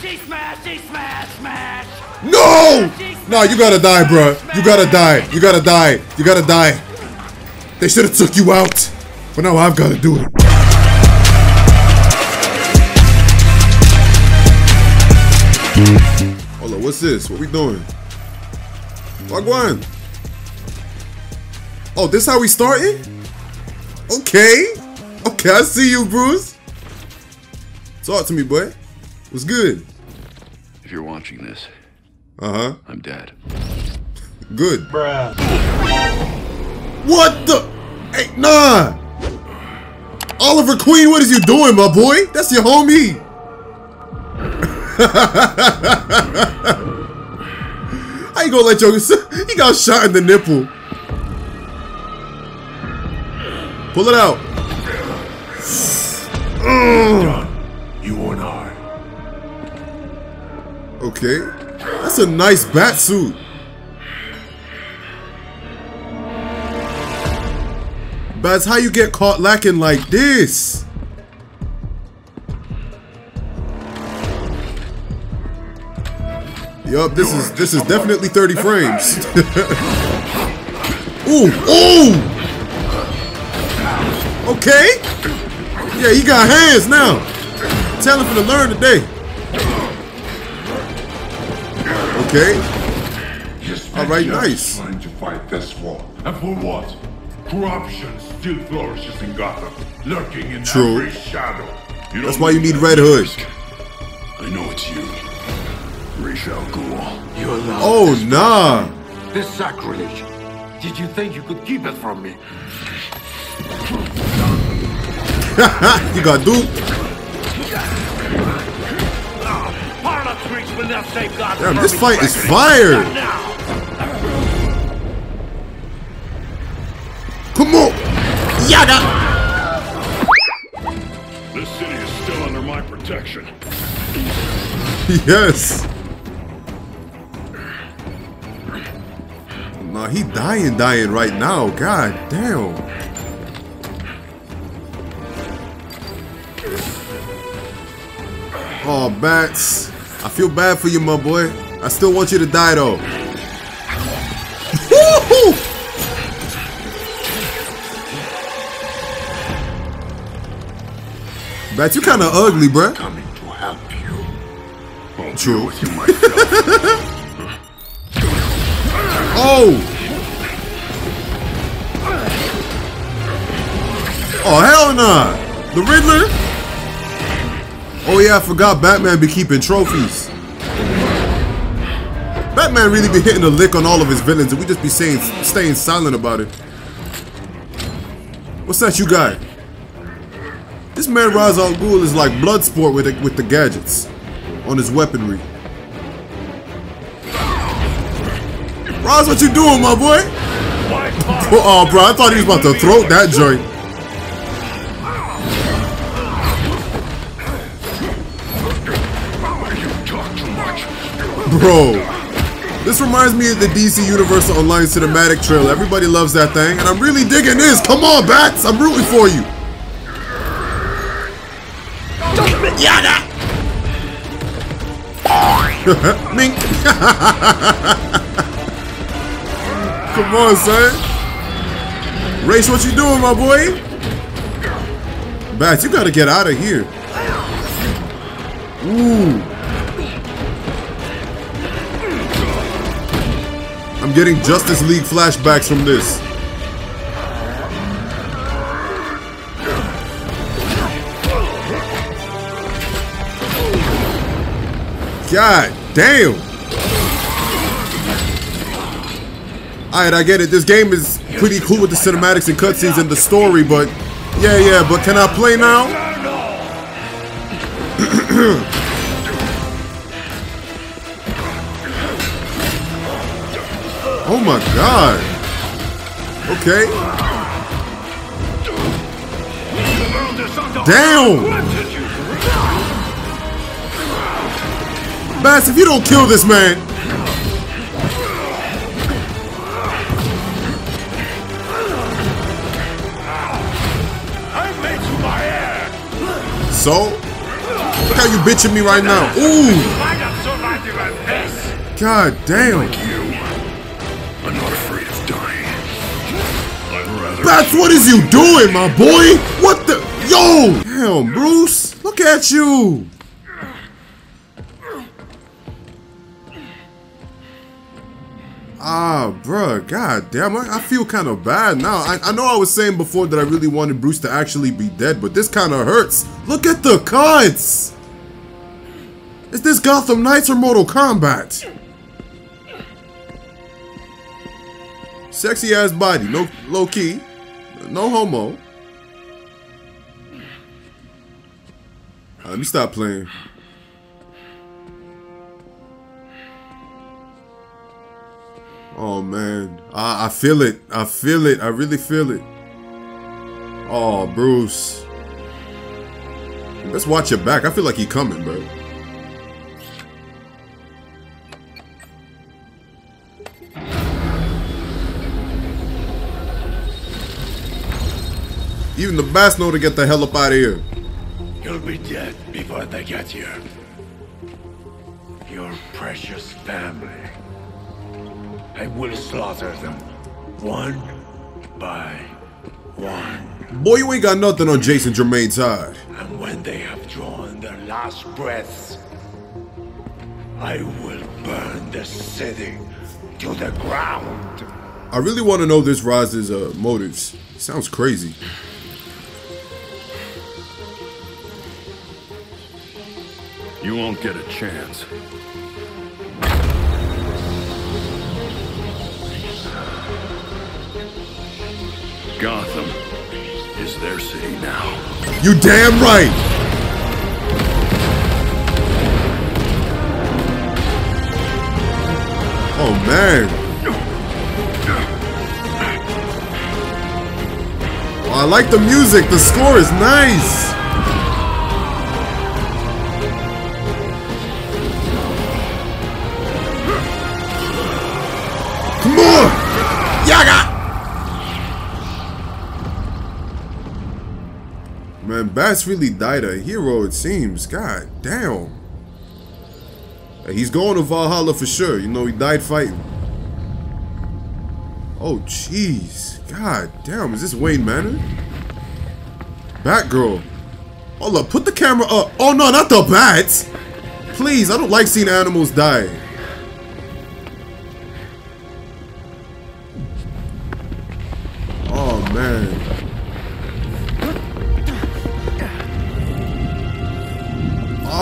Smashy, smashy, smash, smash. No! Nah, you gotta die, bro. You gotta die. You gotta die. You gotta die. They should have took you out. But now I've gotta do it. Hold on, what's this? What we doing? Wagwan. Oh, this how we starting? Okay. Okay, I see you, Bruce. Talk to me, boy. What's good? If you're watching this, Uh-huh. I'm dead. Good. Bruh. What the? Hey, nah. Oliver Queen, what is you doing, my boy? That's your homie. How you gonna let your he got shot in the nipple? Pull it out. You and I. Okay. That's a nice bat suit. Bats, how you get caught lacking like this? Yup, this is this is definitely 30 frames. ooh, ooh! Okay. Yeah, he got hands now. Tell him to learn today. Okay. All right, nice. Trying to fight this war, and for what? Corruption still flourishes in Gotham, lurking in True. every shadow. You That's why you need need Red Hood. risk. I know it's you, Ra's al Ghul. You allowed Oh this, nah. this sacrilege. Did you think you could keep it from me? You got duped. Damn, this fight is fire. Come on. Yaga. This city is still under my protection. Yes. Nah, he dying, dying right now. God damn. Oh, Bats. I feel bad for you, my boy. I still want you to die, though. Woo-hoo! Bats, you kind of ugly, bruh. Coming to help you. I'll True. you. Oh! Oh hell nah! The Riddler? Oh yeah, I forgot Batman be keeping trophies. Batman really be hitting a lick on all of his villains, and we just be saying, staying silent about it. What's that you got? This man Ra's al Ghul is like Bloodsport with the, with the gadgets on his weaponry. Ra's, what you doing, my boy? Oh, bro, I thought he was about to throat that joint. Bro, this reminds me of the DC Universe Online Cinematic trailer. Everybody loves that thing, and I'm really digging this. Come on, Bats, I'm rooting for you. Yaga! Mink. Come on, son. Ra's, what you doing, my boy? Bats, you gotta get out of here. Ooh. I'm getting Justice League flashbacks from this. God damn. Alright, I get it. This game is pretty cool with the cinematics and cutscenes and the story, but yeah, yeah, but can I play now? Oh my god. Okay. Damn! Bats, if you don't kill this man. So? Look how you bitching me right now. Ooh. God damn. Bats, what is you doing, my boy? What the? Yo! Damn, Bruce. Look at you. Ah, bruh, god damn, I, I feel kind of bad now. I, I know I was saying before that I really wanted Bruce to actually be dead, but this kind of hurts. Look at the cuts! Is this Gotham Knights or Mortal Kombat? Sexy ass body, no low key, no homo. Uh, let me stop playing. Oh man, I, I feel it. I feel it. I really feel it. Oh, Bruce. Let's watch your back. I feel like he coming, bro. Even the bats know to get the hell up out of here. You'll be dead before they get here. Your precious family. I will slaughter them. One by one. Boy, you ain't got nothing on Jason Germain's side. And when they have drawn their last breaths, I will burn the city to the ground. I really want to know this Raz's uh, motives. Sounds crazy. You won't get a chance. Gotham is their city now. You damn right. Oh man. Oh, I like the music. The score is nice. Bats really died a hero, it seems. God damn. He's going to Valhalla for sure. You know, he died fighting. Oh, jeez. God damn, is this Wayne Manor? Batgirl. Hold up, put the camera up. Oh, no, not the bats. Please, I don't like seeing animals die. Oh, man.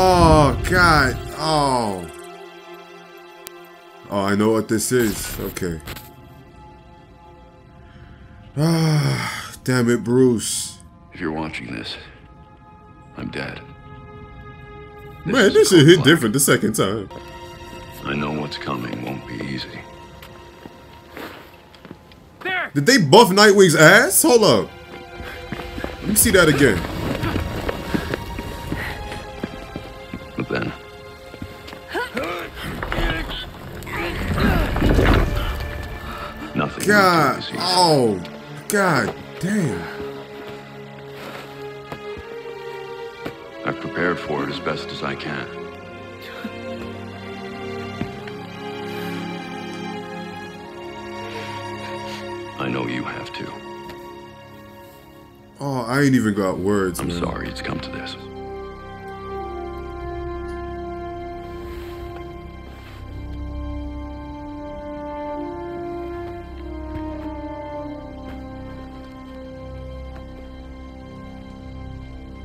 Oh, God. Oh. Oh, I know what this is. Okay. Ah, damn it, Bruce. If you're watching this, I'm dead. Man, this shit hit Coldplay. different the second time. I know what's coming won't be easy. There! Did they buff Nightwing's ass? Hold up. Let me see that again. God. Oh. God damn. I've prepared for it as best as I can. I know you have to. Oh, I ain't even got words, I'm man. sorry it's come to this.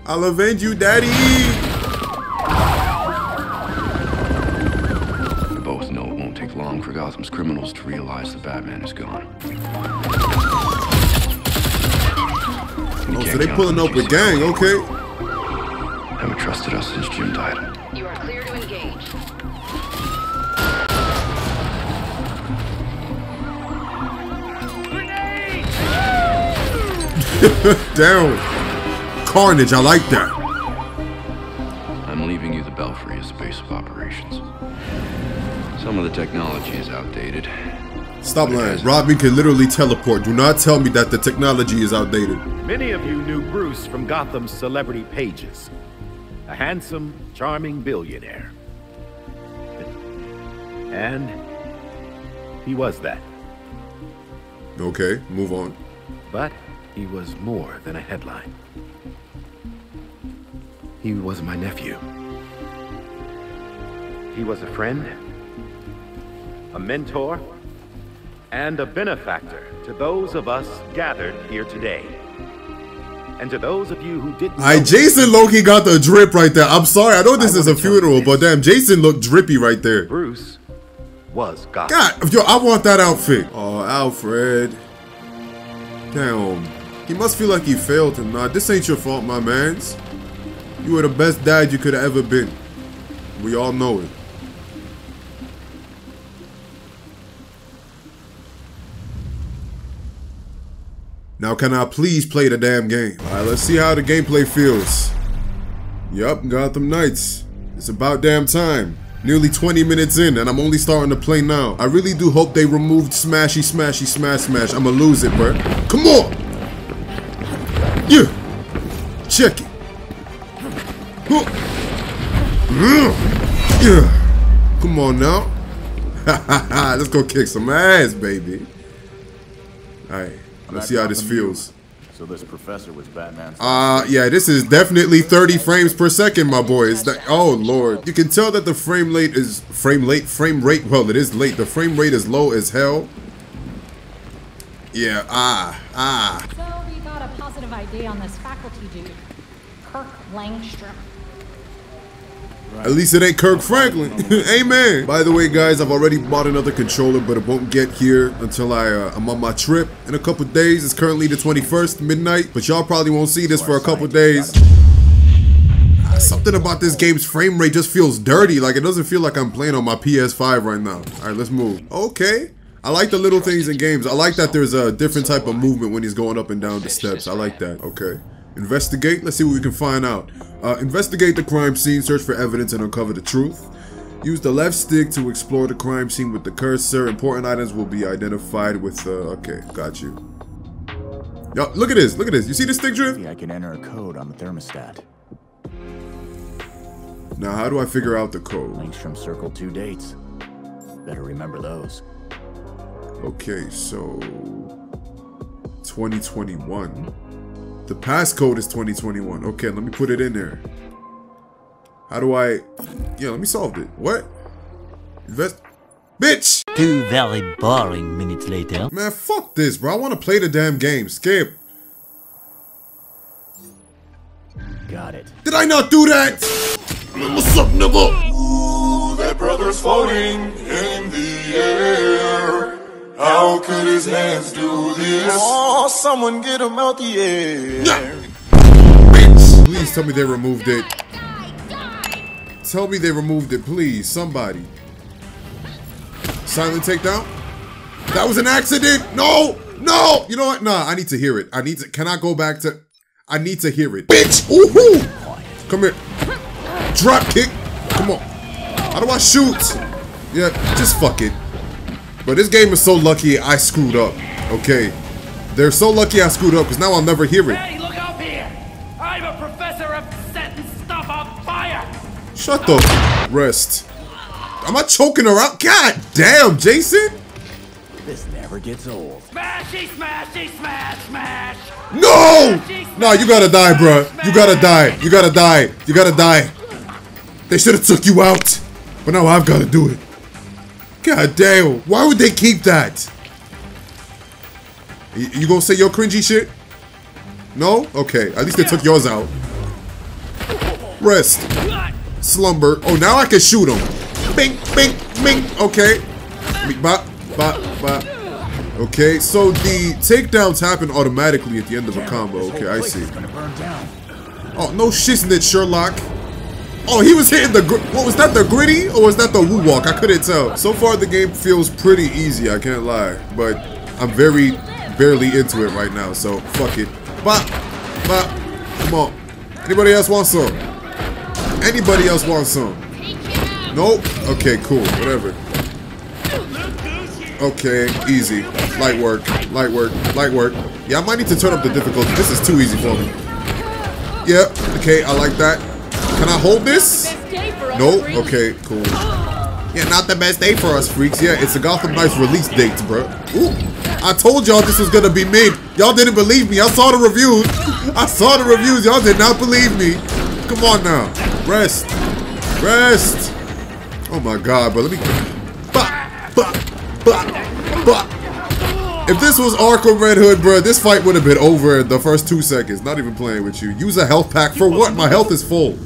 I'll avenge you, daddy. We both know it won't take long for Gotham's criminals to realize the Batman is gone. We Oh, so they count pulling up a gang, Crowley. okay. Haven't trusted us since Jim died. You are clear to engage. Grenade! Down. Carnage, I like that. I'm leaving you the Belfry as a base of operations. Some of the technology is outdated. Stop lying. Robin can literally teleport. Do not tell me that the technology is outdated. Many of you knew Bruce from Gotham's celebrity pages. A handsome, charming billionaire. And he was that. Okay, move on. But he was more than a headline. He was my nephew. He was a friend, a mentor, and a benefactor to those of us gathered here today. And to those of you who didn't. I know- Jason Loki got the drip right there. I'm sorry, I know this I is a wanna tell you funeral, but damn, Jason looked drippy right there. Bruce was God. God, yo, I want that outfit. Oh, Alfred. Damn. He must feel like he failed him. Nah, this ain't your fault, my mans. You were the best dad you could have ever been. We all know it. Now, can I please play the damn game? Alright, let's see how the gameplay feels. Yup, Gotham Knights. It's about damn time. Nearly 20 minutes in, and I'm only starting to play now. I really do hope they removed Smashy Smashy Smash Smash. I'ma lose it, bruh. Come on! Yeah! Check it. Huh. Yeah! Come on now. Let's go kick some ass, baby. Alright, let's see how this feels. So this professor was Batman's. Uh, yeah, this is definitely 30 frames per second, my boy. Is that? Oh lord, you can tell that the frame rate is frame late frame rate. Well, it is late. The frame rate is low as hell. Yeah. Ah. Ah. So we got a positive ID on this faculty dude, Kirk Langstrom. At least it ain't Kirk Franklin. Amen. By the way, guys, I've already bought another controller, but it won't get here until I, uh, I'm on my trip in a couple days. It's currently the 21st, midnight, but y'all probably won't see this for a couple days. Ah, Something about this game's frame rate just feels dirty. Like, it doesn't feel like I'm playing on my PS5 right now. All right, let's move. Okay. I like the little things in games. I like that there's a different type of movement when he's going up and down the steps. I like that. Okay. Investigate. Let's see what we can find out. Uh, investigate the crime scene, search for evidence, and uncover the truth. Use the left stick to explore the crime scene with the cursor. Important items will be identified with. Uh, okay, got you. Yo, look at this. Look at this. You see the stick drift? Maybe I can enter a code on the thermostat. Now, how do I figure out the code? Links from circle two dates. Better remember those. Okay, so 2021. The passcode is 2021. Okay, let me put it in there. How do I? Yeah, let me solve it. What? Invest, bitch. Two very boring minutes later. Man, fuck this, bro. I want to play the damn game. Skip. Got it. Did I not do that? What's up, nigga? Ooh, that brother's floating in the air. How could his hands do this? Oh, someone get him out the air. Bitch. Please tell me they removed it. Tell me they removed it, please. Somebody. Silent takedown? That was an accident? No! No! You know what? Nah, I need to hear it. I need to. Can I go back to. I need to hear it. Bitch! Ooh! Come here. Drop kick. Come on. How do I shoot? Yeah, just fuck it. But this game is so lucky I screwed up. Okay. They're so lucky I screwed up because now I'll never hear it. Hey, look up here! I'm a professor of setting stuff on fire! Shut the rest. Am I choking her out? God damn, Jason! This never gets old. Smashy, smashy, smash, smash! No! Nah, you gotta die, bruh. You gotta die. You gotta die. You gotta die. They should have took you out. But now I've gotta do it. God damn. Why would they keep that? You, you gonna say your cringy shit? No? Okay. At least they took yours out. Rest. Slumber. Oh, now I can shoot him. Bing, bing, bing. Okay. Bop, bop, bop. Okay, so the takedowns happen automatically at the end of a combo. Okay, I see. Oh, no shiznit, Sherlock. Oh, he was hitting the. What was that? The gritty or was that the woo walk? I couldn't tell. So far, the game feels pretty easy. I can't lie, but I'm very barely into it right now. So fuck it. Bop, bop. Come on. Anybody else want some? Anybody else want some? Nope. Okay, cool. Whatever. Okay, easy. Light work. Light work. Light work. Yeah, I might need to turn up the difficulty. This is too easy for me. Yeah. Okay, I like that. Can I hold this? Nope. Okay, cool. Yeah, not the best day for us freaks. Yeah, it's a Gotham Knights release date, bro. Ooh. I told y'all this was gonna be made. Y'all didn't believe me. I saw the reviews. I saw the reviews. Y'all did not believe me. Come on now. Rest. Rest. Oh my god, bro. Let me. Bah, bah, bah, bah. If this was Arkham Red Hood, bro, this fight would have been over in the first two seconds. Not even playing with you. Use a health pack for what? My health is full.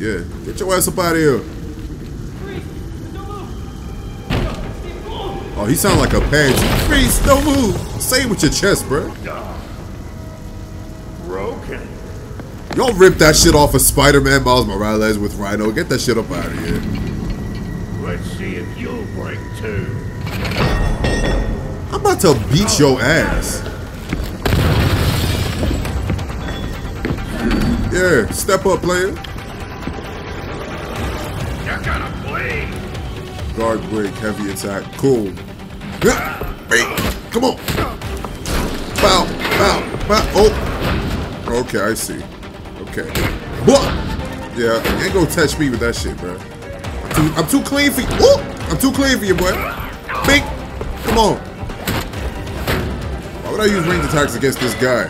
Yeah, get your ass up out of here. Oh, he sound like a pansy. Freeze, don't move. Say it with your chest, bro. Broken. Y'all rip that shit off of Spider-Man Miles Morales with Rhino. Get that shit up out of here. Let's see if you'll break too. I'm about to beat your ass. Yeah, step up, player. Guard break, heavy attack. Cool. Come on. Bow, bow, bow. Oh. Okay, I see. Okay. What? Yeah, you ain't gonna touch me with that shit, bro. I'm too, I'm too clean for you. Ooh, I'm too clean for you, boy. Big. Come on. Why would I use range attacks against this guy?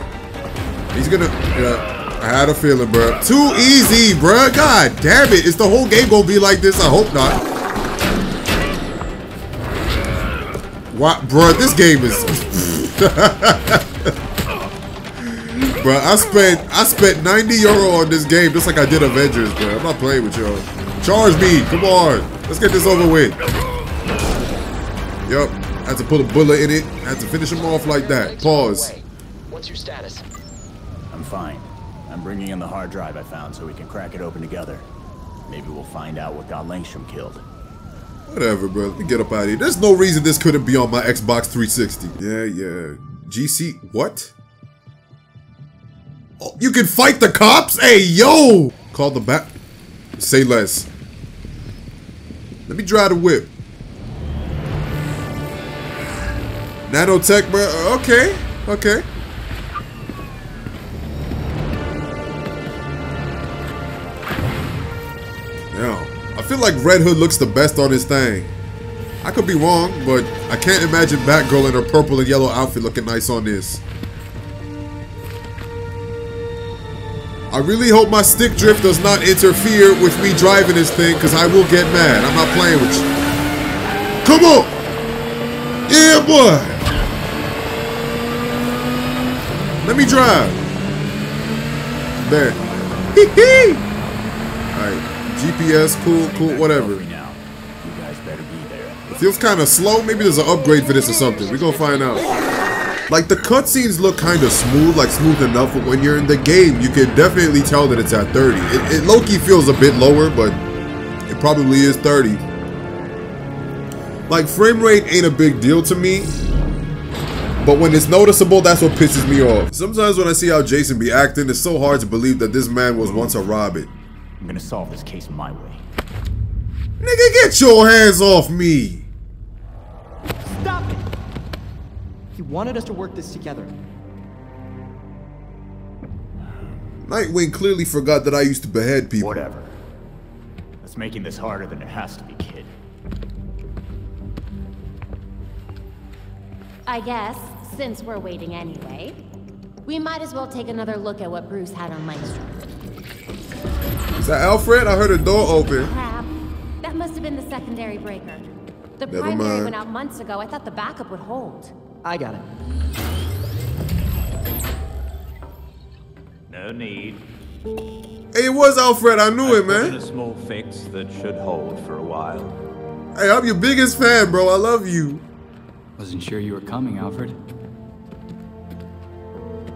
He's gonna. Yeah, I had a feeling, bro. Too easy, bro. God damn it. Is the whole game gonna be like this? I hope not. What, bro? This game is. bro, I spent I spent 90 euro on this game just like I did Avengers, bro. I'm not playing with y'all. Charge me. Come on. Let's get this over with. Yup. I had to put a bullet in it. I had to finish him off like that. Pause. What's your status? I'm fine. I'm bringing in the hard drive I found so we can crack it open together. Maybe we'll find out what got Langstrom killed. Whatever, bro. Let me get up out of here. There's no reason this couldn't be on my Xbox 360. Yeah, yeah. GC. What? Oh, you can fight the cops? Hey, yo! Call the back. Say less. Let me drive the whip. Nanotech, bro. Uh, okay. Okay. Yeah. I feel like Red Hood looks the best on this thing. I could be wrong, but I can't imagine Batgirl in her purple and yellow outfit looking nice on this. I really hope my stick drift does not interfere with me driving this thing, because I will get mad. I'm not playing with you. Come on! Yeah, boy! Let me drive. There. Hee hee! GPS, cool, cool, whatever. It feels kind of slow. Maybe there's an upgrade for this or something. We're gonna find out. Like, the cutscenes look kind of smooth, like smooth enough, but when you're in the game, you can definitely tell that it's at 30. It, it low-key feels a bit lower, but it probably is 30. Like, frame rate ain't a big deal to me, but when it's noticeable, that's what pisses me off. Sometimes when I see how Jason be acting, it's so hard to believe that this man was once a Robin. I'm gonna solve this case my way. Nigga, get your hands off me! Stop it! He wanted us to work this together. Nightwing clearly forgot that I used to behead people. Whatever. That's making this harder than it has to be, kid. I guess, since we're waiting anyway, we might as well take another look at what Bruce had on Langstrom. Is that Alfred? I heard a door open. Crap. That must have been the secondary breaker. The Never primary mind. went out months ago. I thought the backup would hold. I got it. No need. Hey, it was Alfred. I knew it, man. a small fix that should hold for a while. Hey, I'm your biggest fan, bro. I love you. Wasn't sure you were coming, Alfred.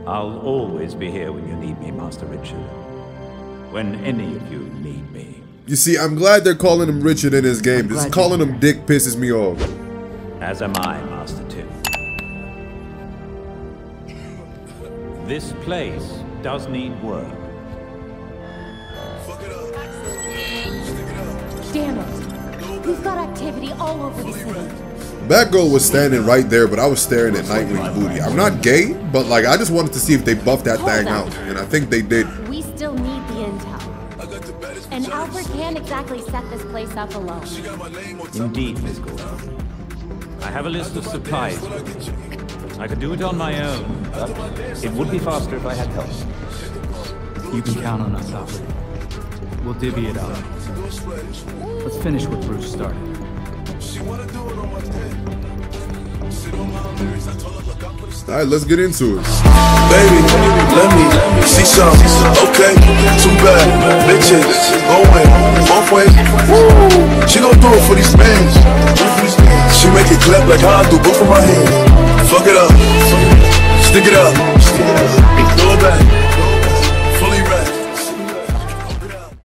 I'll always be here when you need me, Master Richard. When any of you need me. You see, I'm glad they're calling him Richard in his game. Just calling him Dick pisses me off. As am I, Master Tim. This place does need work. Damn it. We've got activity all over the city. Batgirl was standing right there, but I was staring at Nightwing's booty. I'm not gay, but like I just wanted to see if they buffed that thing out, and I think they did. We still need the intel. Alfred can't exactly set this place up alone. Indeed, Miss Gordon. I have a list of supplies. I could do it on my own, but it would be faster if I had help. You can count on us, Alfred. We'll divvy it up. Let's finish what Bruce started. Alright, let's get into it. Baby, let me see some. Okay, too bad. Bitches going both ways. She gon' do it for these fans. She make it clap like I do both of my hands. Fuck it up. Stick it up. It back.